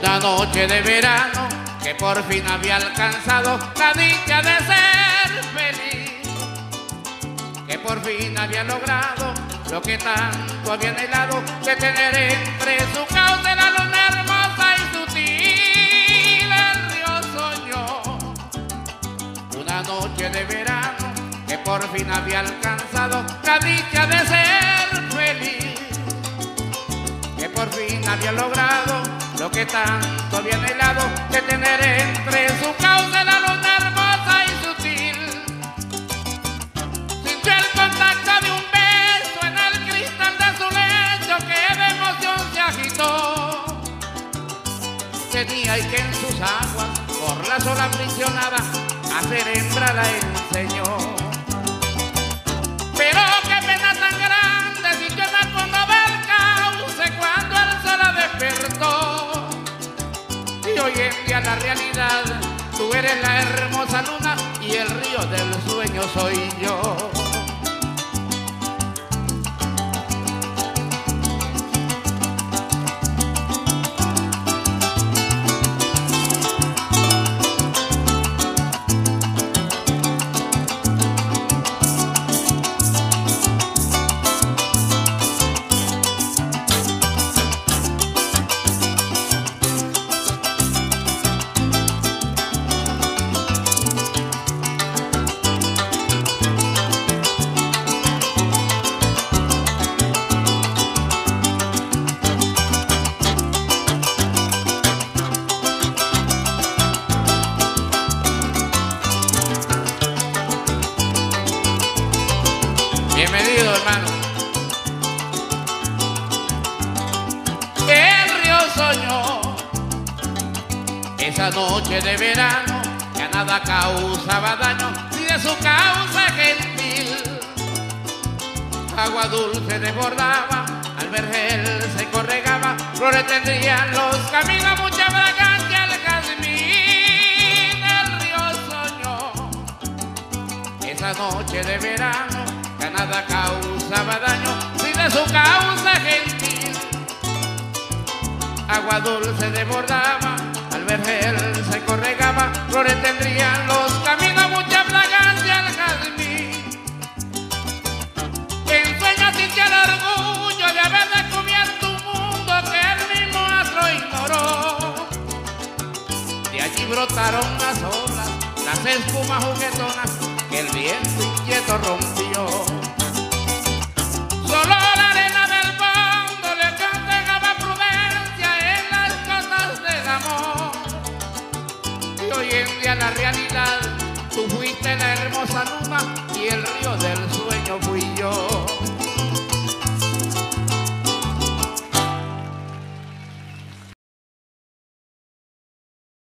una noche de verano que por fin había alcanzado la dicha de ser feliz, que por fin había logrado lo que tanto había anhelado de tener entre su causa la luna hermosa y sutil. El río soñó una noche de verano que por fin había alcanzado la dicha de ser feliz, que por fin había logrado lo que tanto había anhelado de tener entre su causa la luna hermosa y sutil. Sintió el contacto de un beso en el cristal de su lecho que de emoción se agitó. Tenía y que en sus aguas, por la sola aprisionada, a ser hembra la enseñó. La realidad, tú eres la hermosa luna y el río del sueño soy yo. Bienvenido, hermano. El río soñó esa noche de verano que a nada causaba daño ni de su causa gentil. Agua dulce desbordaba, al vergel se corregaba, flores tendrían los caminos, mucha fragancia al jazmín. El río soñó esa noche de verano nada causaba daño si de su causa gentil. Agua dulce desbordaba al vergel se corregaba flores tendrían los caminos mucha fragancia al jazmín. En sueños sintió el orgullo de haber descubierto un mundo que el mismo astro ignoró. De allí brotaron las olas, las espumas juguetonas y el